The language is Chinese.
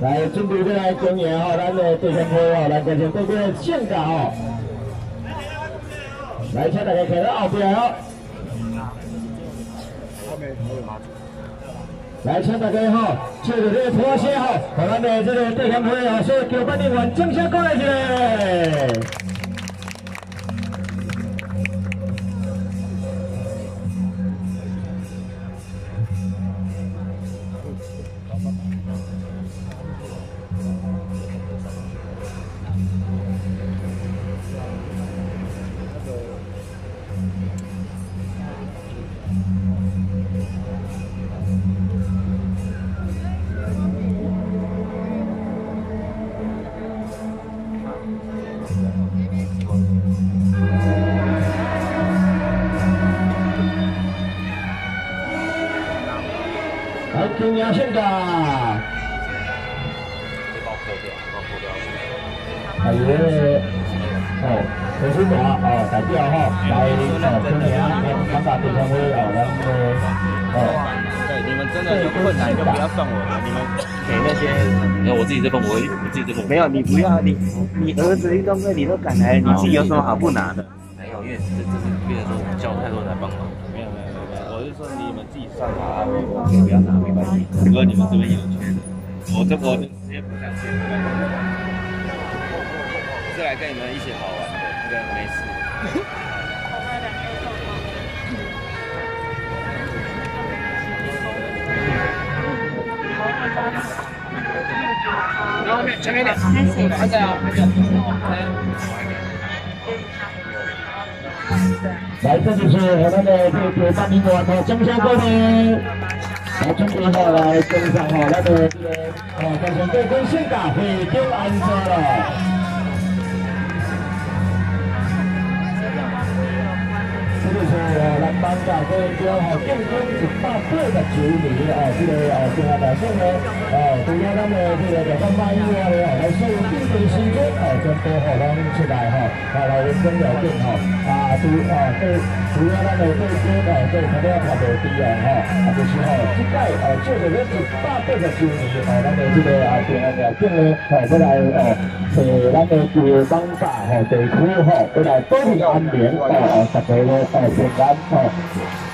来，准备再来恭迎哈，咱的对象会哦，来进行对面现场哦。来，请大家看到后边哦。来，请大家哈，借着这个拖鞋哈，把咱的这个对象会啊，所有九班人员正式过来起来。中央线的，还有哦，何书华哦，代表哈来哦，中央参加对象会哦，咱们哦，对，你们真的有困难就不要算我的，你们给那些，那我自己这份我我自己这份没有，你不要你你儿子运动会你都敢来，你自己有什么好不拿的？没有，因为这这是变成说叫太多人来帮忙。没有没有没有，我是说你们自己算好，我不要拿，没关系。如果你们这边有缺的，我这我就直接不想接。是来跟你们一起好玩的，这个没事。然后前面点，还在啊，还在。来，这就是我们的这个大明馆的中山哥们，来准备好来登上哈那个这个啊，高雄队跟现场会丢安车了。咱班长这边吼，共军一百八十九名哦，这个哦，中华百姓呢，哦，除了咱们这个在班班以外呢，来所有兵队士兵哦，全部吼咱出来吼，啊来认真了解吼，啊除啊对，除了咱们这些哦，这肯定要跑到第二哈，啊就是吼，这届哦，就是这一百八十九名哦，咱们这个啊中华百姓呢，哦，过来哦，是咱们这个班长吼，地区吼，过来保平安宁哦，十个呢哦平安。哦。